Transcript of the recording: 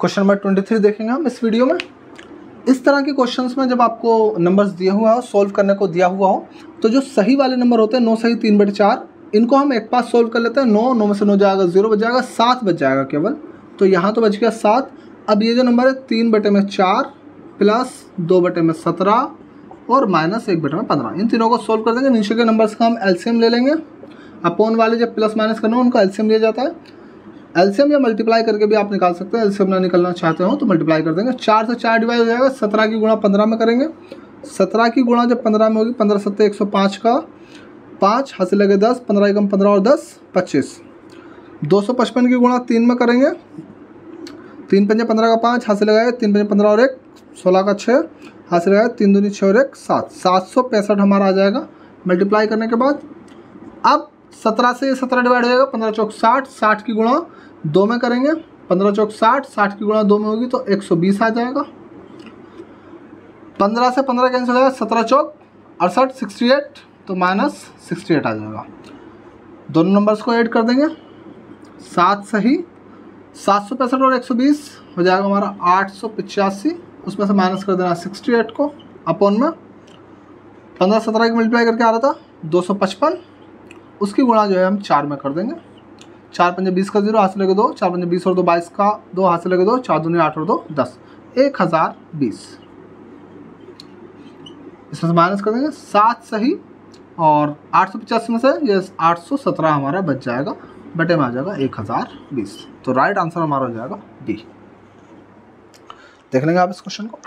Question number twenty three देखेंगे हम इस वीडियो में। इस तरह के क्वेश्चंस में जब आपको नंबर्स दिए हुआ हो सॉल्व करने को दिया हुआ हो तो जो सही वाले नंबर होते हैं, नौ सही, तीन बटे चार, इनको हम एक पास सॉल्व कर लेते हैं। नौ नौ में से नौ जाएगा ज़ीरो बच जाएगा, सात बच जाएगा केवल। तो यहाँ तो बच गया सात। अब ये जो नंबर है, तीन बटे में चार प्लस दो बटे में सत्रह, और माइनस एक बटे में पंद्रह। इन तीनों को सॉल्व कर देंगे। नीचे के नंबर्स का हम एल्सियम ले लेंगे। अपोन वाले जब प्लस माइनस करना हो उनका एल्सियम लिया जाता है। एल्सियम या मल्टीप्लाई करके भी आप निकाल सकते हैं। एल्सियम ना निकलना चाहते हो तो मल्टीप्लाई कर देंगे। चार से चार डिवाइड हो जाएगा। सत्रह की गुणा पंद्रह में करेंगे। सत्रह की गुणा जब पंद्रह में होगी, पंद्रह सत्तर एक सौ पाँच का पाँच, हासिल लगे दस, पंद्रह एकम पंद्रह और दस, पच्चीस। दो सौ पचपन की गुणा तीन में करेंगे। तीन पंजे पंद्रह का पाँच, हासिल लगाए तीन पंजे पंद्रह और एक, सोलह का छः, हासिल लगाए तीन दूनी छः और एक, सात। सात सौ पैंसठ हमारा आ जाएगा मल्टीप्लाई करने के बाद। अब सत्रह से सत्रह डिवाइड हो जाएगा, पंद्रह चौक साठ साठ की गुणा दो में करेंगे, पंद्रह चौक साठ साठ की गुणा दो में होगी तो एक सौ बीस आ जाएगा। पंद्रह से पंद्रह कैंसिल हो जाएगा, सत्रह चौक अड़सठ, सिक्सटी एट तो माइनस सिक्सटी एट आ जाएगा। दोनों नंबर्स को ऐड कर देंगे। सात सही, सात सौ पैंसठ और एक सौ बीस हो जाएगा हमारा आठ सौ पचासी, उसमें से माइनस कर देना सिक्सटी एट को, अपॉन में। पंद्रह सत्रह की मल्टीप्लाई करके आ रहा था, दो सौ पचपन उसकी गुणा जो है हम चार में कर देंगे। चार पंजे बीस का ज़ीरो, हासिल लगे दो। चार पंजे बीस और दो, बाईस का दो, हासिल लगे दो। चार दूनी आठ और दो, दस। एक हज़ार बीस। इसमें से माइनस कर देंगे सात सही और आठ सौ पचासी में से ये आठ सौ सत्रह हमारा बच जाएगा। बटे में आ जाएगा एक हज़ार बीस। तो राइट आंसर हमारा हो जाएगा बी देख लेंगे आप इस क्वेश्चन को।